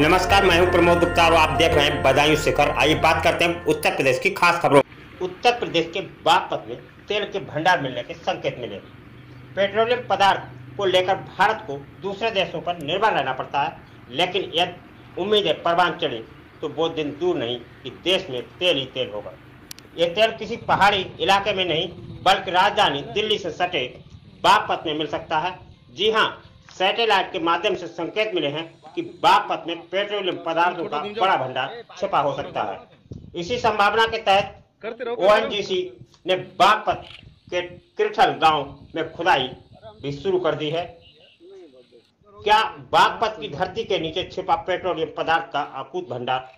नमस्कार, मैं हूँ प्रमोद गुप्ता और आप देख रहे हैं बदायूं शिखर आइए बात करते हैं उत्तर प्रदेश की खास खबरों उत्तर प्रदेश के बागपत में तेल के भंडार मिलने के संकेत मिले। पेट्रोलियम पदार्थ को लेकर भारत को दूसरे देशों पर निर्भर रहना पड़ता है, लेकिन यदि उम्मीदें परवान चढ़ी तो वो दिन दूर नहीं कि देश में तेल ही तेल होगा। ये तेल किसी पहाड़ी इलाके में नहीं, बल्कि राजधानी दिल्ली से सटे बागपत में मिल सकता है। जी हाँ सैटेलाइट के माध्यम से संकेत मिले हैं कि बागपत में पेट्रोलियम पदार्थों का बड़ा भंडार छिपा हो सकता है। इसी संभावना के तहत ओएनजीसी ने बागपत के किरठल गाँव में खुदाई भी शुरू कर दी है। क्या बागपत की धरती के नीचे छिपा पेट्रोलियम पदार्थ का अकूत भंडार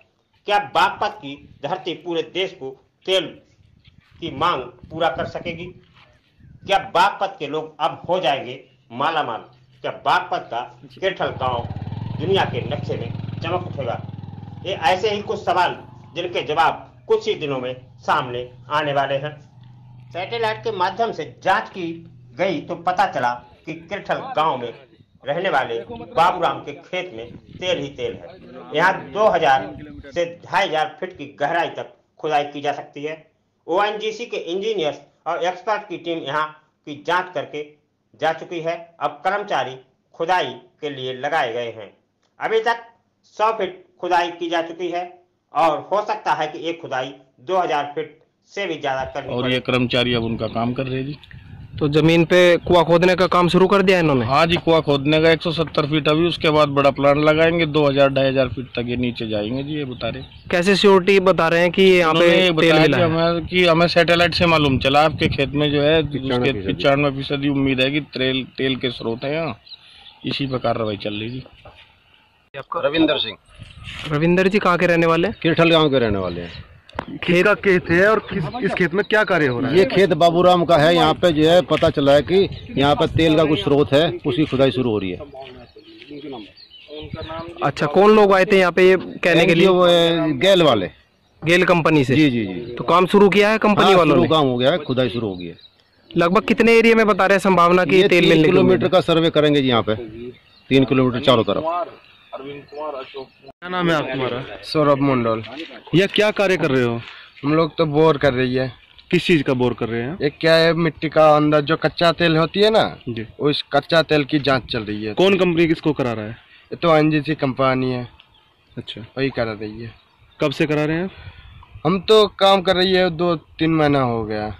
क्या बागपत की धरती पूरे देश को तेल की मांग पूरा कर सकेगी? क्या बागपत के लोग अब हो जाएँगे माला माल क्या बागपत का केठल गाँव दुनिया के नक्शे में चमक उठेगा। ये ऐसे ही कुछ सवाल जिनके जवाब कुछ ही दिनों में सामने आने वाले हैं। सैटेलाइट के माध्यम से जाँच की गई तो पता चला कि किरठल गाँव में रहने वाले बाबूराम के खेत में तेल ही तेल है। यहाँ 2000 से 2500 फीट की गहराई तक खुदाई की जा सकती है। ओएनजीसी के इंजीनियर्स और एक्सपर्ट की टीम यहाँ की जाँच करके जा चुकी है। अब कर्मचारी खुदाई के लिए लगाए गए हैं। अभी तक 100 फीट खुदाई की जा चुकी है और हो सकता है कि एक खुदाई 2000 फीट से भी ज़्यादा करनी और ये कर्मचारी अब उनका काम कर रहे हैं जी। तो ज़मीन पे कुआ खोदने का काम शुरू कर दिया इन्होंने? हाँ जी कुआ खोदने का 170 फीट अभी उसके बाद बड़ा प्लान लगाएँगे 2000 ढाई हज़ार फीट तक ये नीचे जाएँगे जी ये बता रहे कैसे सियोरिटी बता रहे हैं कि यहाँ पे तेल बताया मिला कि है? हमें कि हमें सैटेलाइट से मालूम चला आपके खेत में जो है उसके पिचानवे फ़ीसदी। उम्मीद है कि तेल तेल के स्रोत है यहाँ। इसी पर कार्रवाई चल रही जी। रविंदर सिंह। रविंदर जी कहाँ के रहने वाले हैं? किरठल गाँव के रहने वाले हैं। खेत का खेत है और किस इस खेत में क्या कार्य हो रहा है? ये खेत बाबूराम का है। यहाँ पे जो है पता चला है कि यहाँ पे तेल का कुछ स्रोत है उसकी खुदाई शुरू हो रही है। अच्छा कौन लोग आए थे यहाँ पे ये कहने के लिए? वो है गैल वाले। गेल कंपनी से? जी जी जी तो काम शुरू किया है कंपनी हाँ, वालों ने? काम हो गया है खुदाई शुरू हो गई है। लगभग कितने एरिया में बता रहे हैं संभावना की तेल मिलने किलोमीटर का सर्वे करेंगे जी यहाँ पे। तीन किलोमीटर चारों तरफ़। क्या नाम है आप तुम्हारा? सौरभ मंडल। यह क्या कार्य कर रहे हो? हम लोग तो बोर कर रही है। किस चीज़ का बोर कर रहे हैं? एक क्या है मिट्टी का अंदर जो कच्चा तेल होती है ना जी। उस कच्चा तेल की जाँच चल रही है। कौन कंपनी किसको करा रहा है? ये तो एनजीसी कंपनी है। अच्छा। वही करा रही है। कब से करा रहे हैं हम तो काम कर रही है दो तीन महीना हो गया।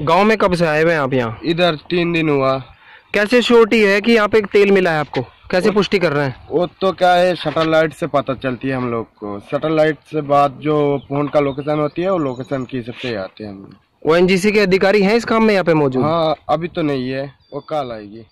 गाँव में कब से आए हुए हैं आप यहाँ? इधर तीन दिन हुआ। कैसे श्योरिटी है कि यहाँ पे तेल मिला है आपको? कैसे पुष्टि कर रहे हैं? वो तो क्या है सैटेलाइट से पता चलती है हम लोग को। सैटेलाइट से बाद जो फ़ोन का लोकेशन होती है वो लोकेशन की हिसाब से आते हैं हम ओ के अधिकारी हैं इस काम में यहाँ पे मौजूद? हाँ अभी तो नहीं है वो कल आएगी।